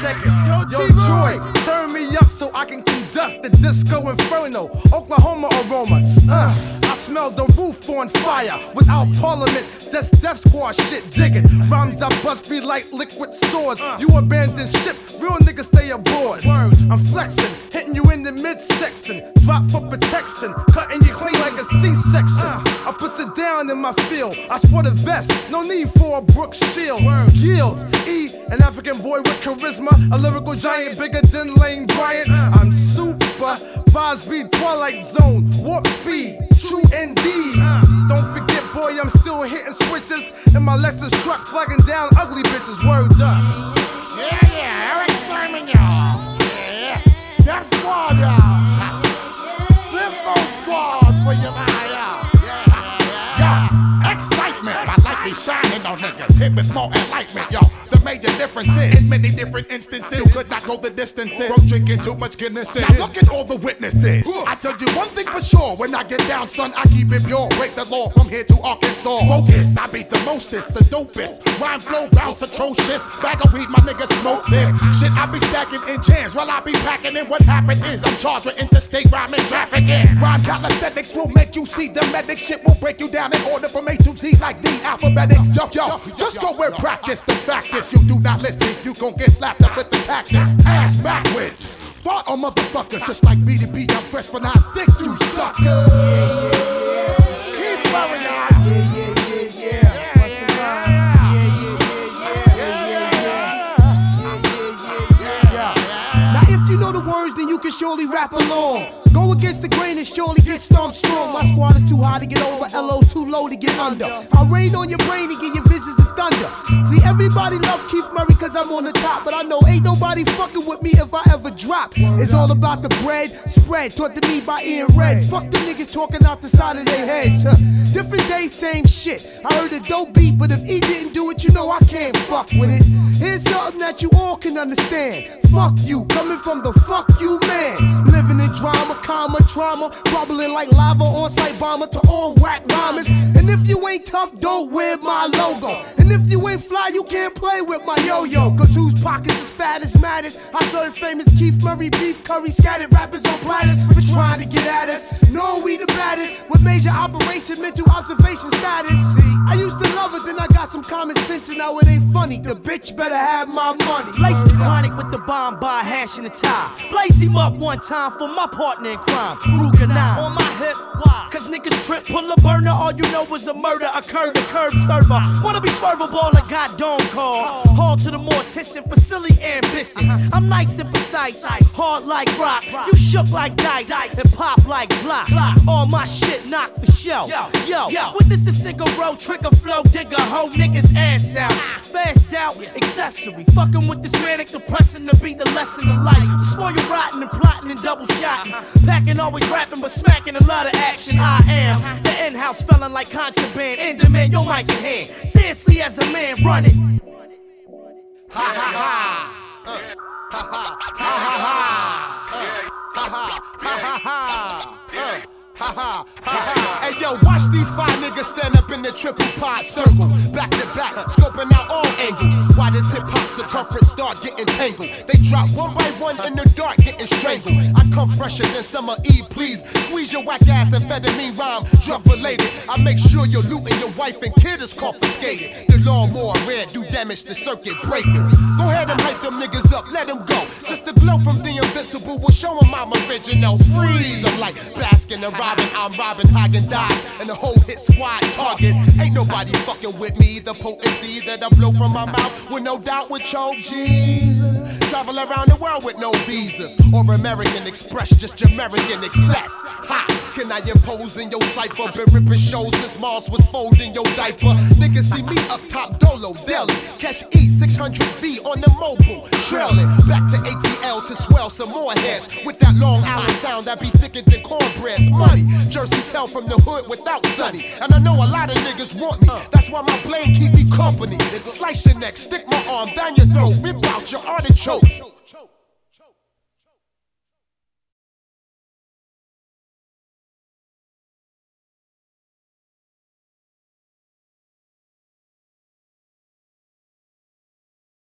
Check it. Yo, Troy, turn me up so I can conduct the disco inferno. Oklahoma aroma. Uh, I smell the roof on fire. Without parliament, just death squad shit digging. Rhymes I bust be like liquid swords. You abandon ship, real niggas stay aboard. I'm flexing, hitting you in the midsection. Drop for protection, cutting you clean like a C-section. I put it down in my field. I sport a vest, no need for a Brooke Shield. Yield, E, an African boy with charisma, a lyrical giant bigger than Lane Bryant. I'm super, be Twilight Zone, warp speed, true indeed. Don't forget, boy, I'm still hitting switches in my Lexus truck, flagging down ugly bitches. Word up. Hit with more enlightenment, yo. Major difference is, in many different instances, you could not go the distances. From drinking too much Guinness. Now look at all the witnesses. I tell you one thing for sure. When I get down, son, I keep it pure. Break the law from here to Arkansas. Focus. I beat the mostest, the dopest. Rhyme flow bounce atrocious. Bag of weed, my niggas smoke this. Shit, I be stacking in jams while I be packing in. What happened is I'm charged with interstate rhyming trafficking. Rhyme calisthenics will make you see the medic. Shit will break you down in order from A to Z like the alphabetic. Yo, yo, just go and practice. The fact is, you do not listen. You gon' get slapped up with the tactics. Ass backwards. Fought on motherfuckers just like me BDP. I'm fresh for 9-6, you sucker. Surely rap along. Go against the grain and surely get stomped strong. My squad is too high to get over, LO's too low to get under. I'll rain on your brain and give your visions of thunder. See, everybody love Keith Murray cause I'm on the top, but I know ain't nobody fucking with me if I ever drop. It's all about the bread spread, taught to me by Ian Red. Fuck them niggas talking out the side of their head. Different days, same shit. I heard a dope beat, but if he didn't do it, you know I can't fuck with it. Here's something that you all can understand. Fuck you, coming from the fuck you man. Comma, trauma, bubbling like lava on site bomber to all whack rhymers. And if you ain't tough, don't wear my logo. And if you ain't fly, you can't play with my yo-yo. Cause whose pockets is fat as matters? I serve famous Keith Murray beef curry scattered rappers on platters for trying to get at us. Knowing we the baddest with major operation, mental observation status. See, I used to love it, then I some common sense, and now it ain't funny. The bitch better have my money. Lace the chronic with the bomb by hash and the tie. Blaze him up one time for my partner in crime. Ruger 9 on my hip. Why? Cause niggas trip, pull a burner. All you know is a murder occurred, a curb server. Wanna be swervable, a goddamn call. Haul to the mortician for silly ambitions. Uh-huh. I'm nice and precise, hard like rock. You shook like dice and pop like block. All my shit knock for show. Yo, yo, witness this nigga roll, trigger flow, digger, hoe niggas ass out. Ah. Fast out, accessory. Fucking with this manic depressing to be the lesson of life. Spoil you rotten and plotting and double shotting. Packing uh-huh. always rapping but smacking a lot of action. I am uh-huh. the in-house felon like contraband. In demand, your mic in hand. Seriously as a man, run it. Ha ha ha. Uh, Ha ha ha ha ha. Uh, Ha ha ha ha ha. Uh, Ha ha ha ha. Hey yo, watch these five niggas stand up in the triple pod circle, back to back, scoping out all angles. Why does hip hop circumference start getting tangled? They drop one by one in the dark, getting strangled. I come fresher than summer Eve, please. Squeeze your whack ass amphetamine rhyme, drug related. I make sure your loot and your wife and kid is confiscated. The lawnmower red do damage to circuit breakers. Go ahead and hype them niggas up, let them go. Just the glow from the invincible will show them I'm original. Freeze, I'm like Baskin and Robin, I'm Robin Häagen-Dazs, and the whole hit squad target. Ain't nobody fucking with me. The potency that I blow from my mouth with no doubt would choke Jesus. Travel around the world with no visas or American Express, just American excess. Ha! Can I impose in your cipher? Been ripping shows since Mars was folding your diaper. Niggas see me up top dolo, deli. Catch E600V on the mobile, trailing back to ATL to swell some more heads with that Long Island that be thicker than cornbread's money. Jersey tell from the hood without Sunny, and I know a lot of niggas want me. That's why my blade keep me company. Slice your neck, stick my arm down your throat, rip out your artichoke.